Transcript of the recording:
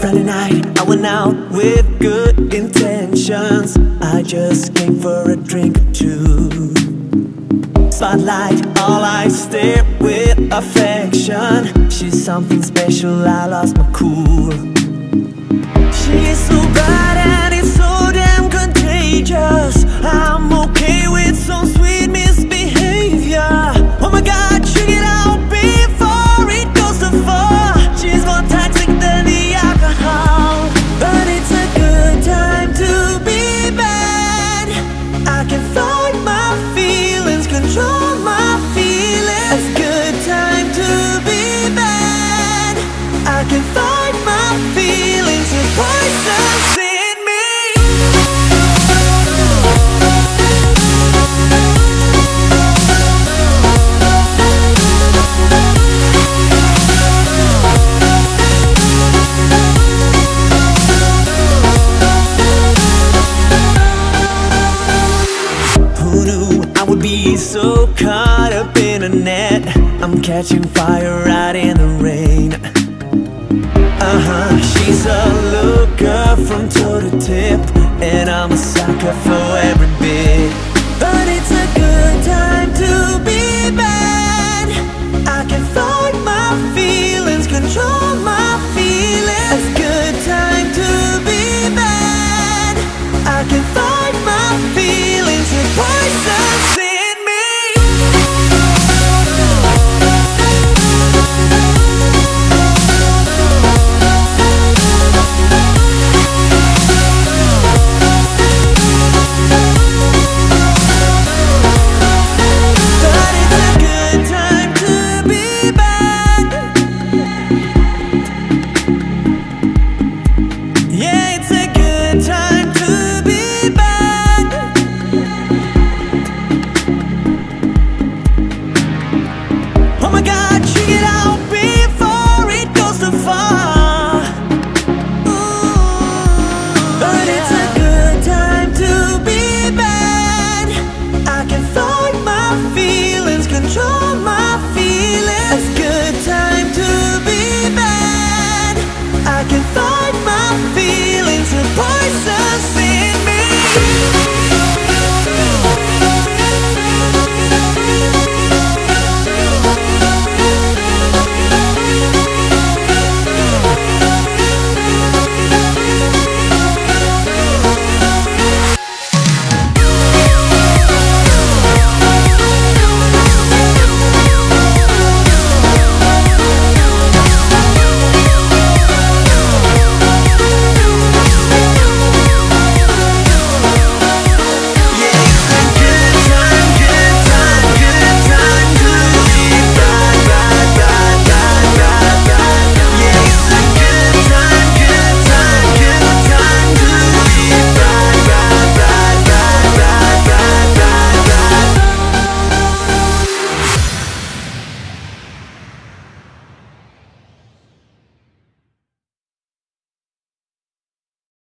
Friday night, I went out with good intentions. I just came for a drink or two. Spotlight, all I stare with affection. She's something special, I lost my cool. She's so bad so caught up in a net? I'm catching fire right in the rain. Uh huh, she's a looker from toe to tip, and I'm a sucker for every